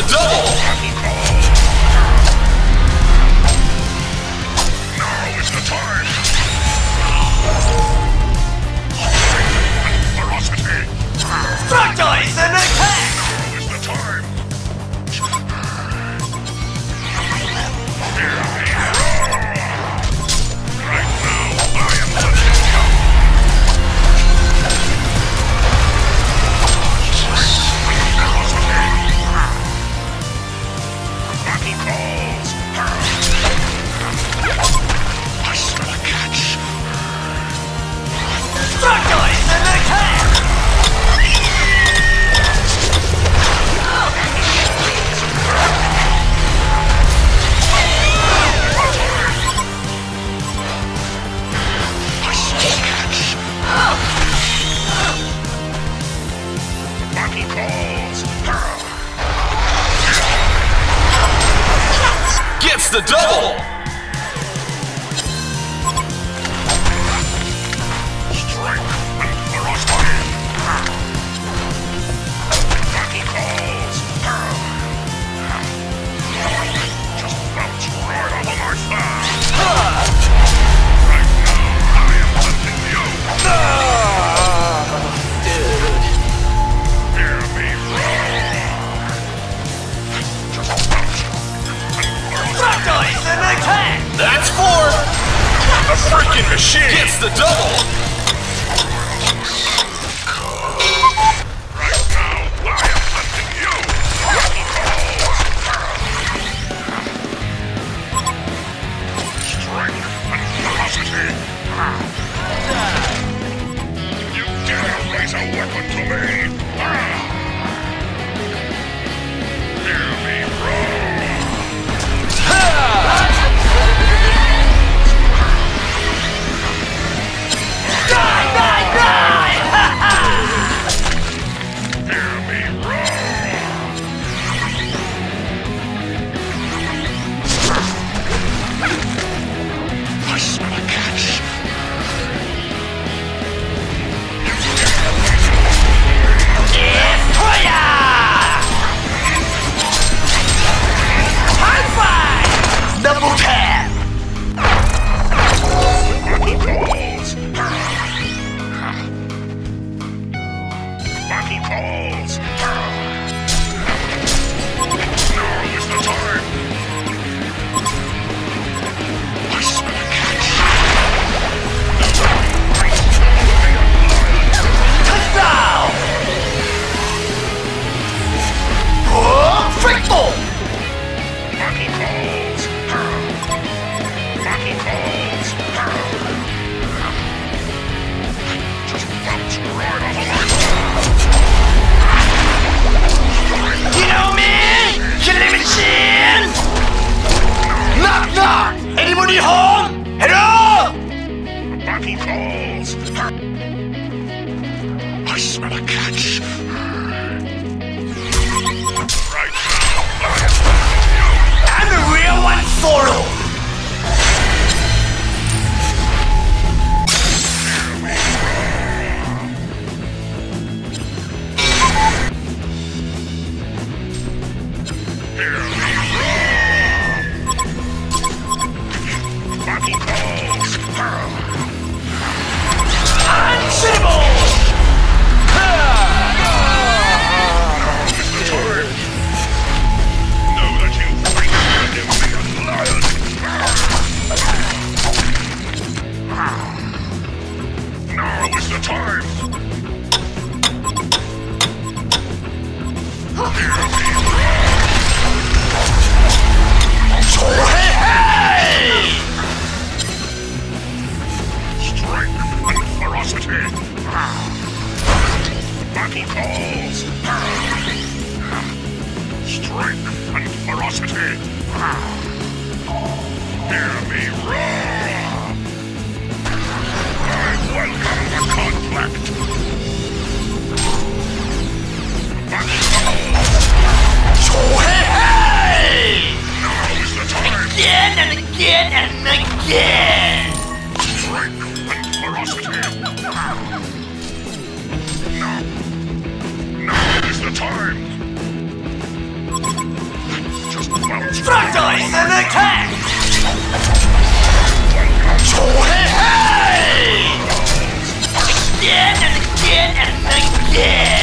a double! Rocky Gets the double. It's the double. Hello! I smell a catch! right now, I am the real one, Thor! time! Just bounce. Front dice and attack! Hey! hey! Again and again and again!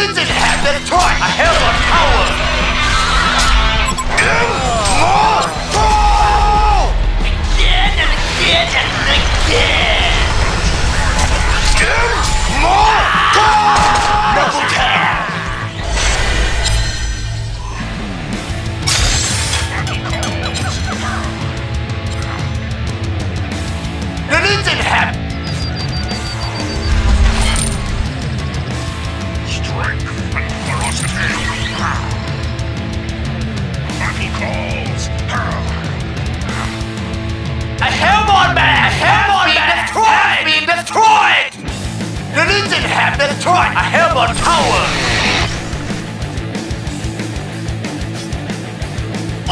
needs it had better toy. I have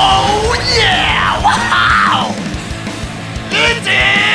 Oh yeah! Wow! It is!